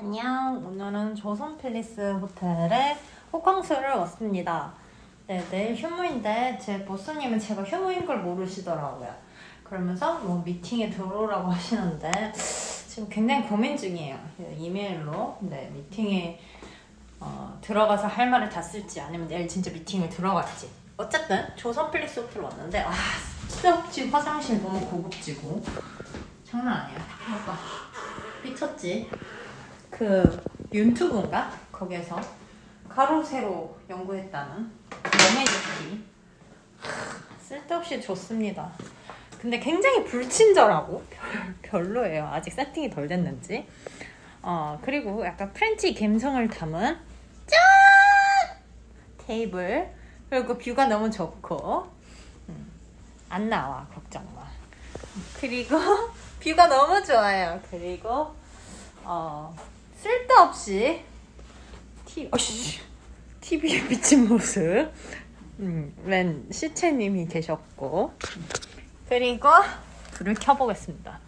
안녕. 오늘은 조선 팰리스 호텔에 호캉스를 왔습니다. 네, 내일 휴무인데 제 보스님은 제가 휴무인 걸 모르시더라고요. 그러면서 뭐 미팅에 들어오라고 하시는데 지금 굉장히 고민 중이에요. 이메일로 네 미팅에 어, 들어가서 할 말을 다 쓸지 아니면 내일 진짜 미팅을 들어갈지. 어쨌든 조선 팰리스 호텔 왔는데 아 쓸데없지 화장실 너무 고급지고 장난 아니야. 미쳤지. 그 윤튜브인가 거기에서 가로 세로 연구했다는 연예인기 쓸데없이 좋습니다. 근데 굉장히 불친절하고 별로예요. 아직 세팅이 덜 됐는지. 어 그리고 약간 프렌치 감성을 담은 짠 테이블 그리고 뷰가 너무 좋고 음, 안 나와 걱정 마. 그리고 뷰가 너무 좋아요. 그리고 어 없이 티, 어씨, TV에 비친 모습. 음, 웬 시체님이 계셨고. 그리고 불을 켜보겠습니다.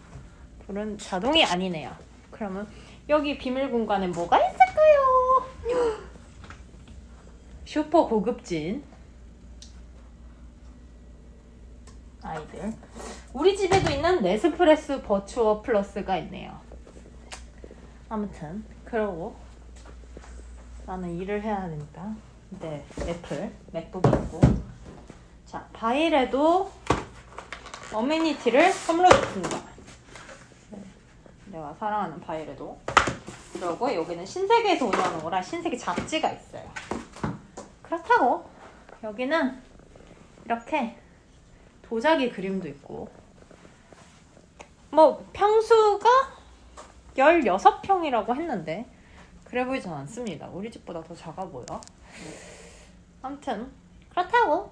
불은 자동이 아니네요. 그러면 여기 비밀 공간에 뭐가 있을까요? 슈퍼 고급진 아이들. 우리 집에도 있는 네스프레소 버츄오 플러스가 있네요. 아무튼 그러고 나는 일을 해야 되니까. 네 애플 맥북이 있고. 자 바이레도 amenity를 선물로 줬습니다. 네, 내가 사랑하는 바이레도. 그리고 여기는 신세계에서 운영하는 거라 신세계 잡지가 있어요. 그렇다고 여기는 이렇게 도자기 그림도 있고. 뭐 평수가 16평이라고 했는데 그래 보이진 않습니다. 우리 집보다 더 작아 보여. 아무튼 그렇다고